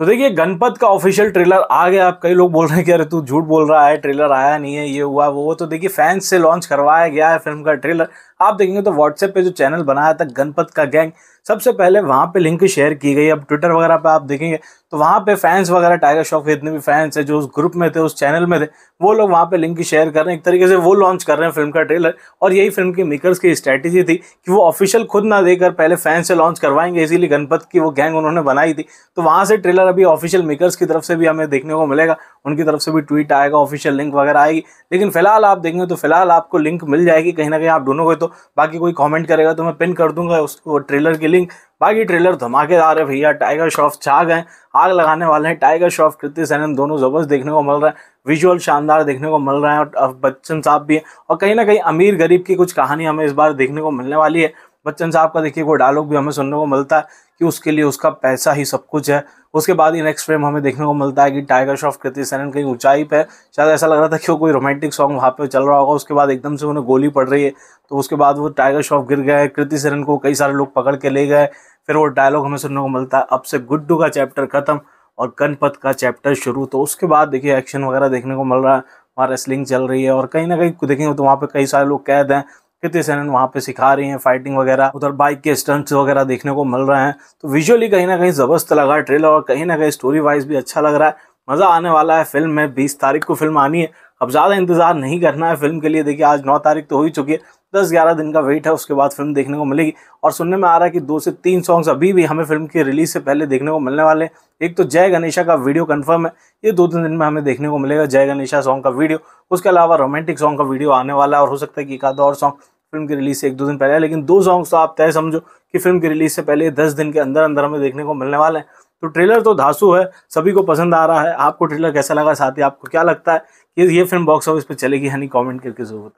तो देखिए, गणपत का ऑफिशियल ट्रेलर आ गया। आप कई लोग बोल रहे हैं कि अरे तू झूठ बोल रहा है ट्रेलर आया नहीं है, ये हुआ, वो तो देखिए फैंस से लॉन्च करवाया गया है फ़िल्म का ट्रेलर आप देखेंगे तो व्हाट्सएप पे जो चैनल बनाया था गणपत का गैंग सबसे पहले वहाँ पे लिंक शेयर की गई। अब ट्विटर वगैरह पे आप देखेंगे तो वहाँ पे फैंस वगैरह टाइगर श्रॉफ के जितने भी फैंस है, जो उस ग्रुप में थे, उस चैनल में थे, वो लोग वहाँ पे लिंक शेयर कर रहे हैं। एक तरीके से वो लॉन्च कर रहे हैं फ़िल्म का ट्रेलर और यही फ़िल्म के मेकर्स की स्ट्रैटेजी थी कि वो ऑफिशियल खुद ना देकर पहले फैंस से लॉन्च करवाएँगे। इसीलिए गणपत की वो गैंग उन्होंने बनाई थी। तो वहाँ से ट्रेलर अभी ऑफिशियल मेकर्स की तरफ़ से भी हमें देखने को मिलेगा। उनकी तरफ़ से भी ट्वीट आएगा ऑफिशियल लिंक वगैरह आएगी। लेकिन फ़िलहाल आप देखेंगे तो फ़िलहाल आपको लिंक मिल जाएगी कहीं ना कहीं आप ढूंढोगे तो। बाकी कोई कॉमेंट करेगा तो मैं पिन कर दूँगा उसको ट्रेलर की लिंक बाकी ट्रेलर धमाकेदार है भैया टाइगर श्रॉफ छा गए आग लगाने वाले हैं। टाइगर श्रॉफ कृति सैनन दोनों ज़बरदस्त देखने को मिल रहा है। विजुअल शानदार देखने को मिल रहा है और बच्चन साहब भी है। और कहीं ना कहीं अमीर गरीब की कुछ कहानी हमें इस बार देखने को मिलने वाली है। बच्चन साहब का देखिए कोई डायलॉग भी हमें सुनने को मिलता है कि उसके लिए उसका पैसा ही सब कुछ है। उसके बाद ही नेक्स्ट फ्रेम हमें देखने को मिलता है कि टाइगर श्रॉफ कृति सैनन कहीं ऊंचाई पे शायद ऐसा लग रहा था कि वो कोई रोमांटिक सॉन्ग वहाँ पे चल रहा होगा, उसके बाद एकदम से उन्हें गोली पड़ रही है। तो उसके बाद वो टाइगर श्रॉफ गिर गए कृति सैनन को कई सारे लोग पकड़ के ले गए फिर वो डायलॉग हमें सुनने को मिलता है। अब से गुड्डू का चैप्टर खत्म और गणपत का चैप्टर शुरू। तो उसके बाद देखिए एक्शन वगैरह देखने को मिल रहा है। वहाँ रेसलिंग चल रही है और कहीं ना कहीं देखेंगे तो वहाँ पे कई सारे लोग कैद हैं। कृति सेनन वहाँ पे सिखा रही हैं फाइटिंग वगैरह, उधर बाइक के स्टंट्स वगैरह देखने को मिल रहे हैं। तो विजुअली कहीं ना कहीं ज़बरदस्त लगा ट्रेलर और कहीं ना कहीं स्टोरी वाइज भी अच्छा लग रहा है। मज़ा आने वाला है फ़िल्म में, बीस तारीख को फ़िल्म आनी है। अब ज़्यादा इंतज़ार नहीं करना है फ़िल्म के लिए। देखिए, आज नौ तारीख तो हो ही चुकी है। दस ग्यारह दिन का वेट है, उसके बाद फ़िल्म देखने को मिलेगी। और सुनने में आ रहा है कि दो से तीन सॉन्ग्स अभी भी हमें फ़िल्म की रिलीज़ से पहले देखने को मिलने वाले हैं। एक तो जय गणेशा का वीडियो कंफर्म है। ये दो तीन दिन में हमें देखने को मिलेगा जय गणेशा सॉन्ग का वीडियो उसके अलावा रोमांटिक सॉन्ग का वीडियो आने वाला है और हो सकता है कि एक आधा और सॉन्ग फ़िल्म की रिलीज़ से एक दो दिन पहले, लेकिन दो सॉन्ग्स तो आप तय समझो कि फ़िल्म की रिलीज़ से पहले दस दिन के अंदर अंदर हमें देखने को मिलने वाले हैं। तो ट्रेलर तो धासु है, सभी को पसंद आ रहा है। आपको ट्रेलर कैसा लगा, साथ ही आपको क्या लगता है कि ये फ़िल्म बॉक्स ऑफ़िस पर चलेगी? हनी कॉमेंट करके ज़रूर